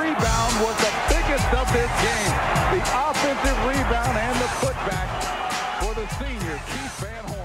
rebound was the biggest of this game. The offensive rebound and the putback for the senior, Keith Van Horn.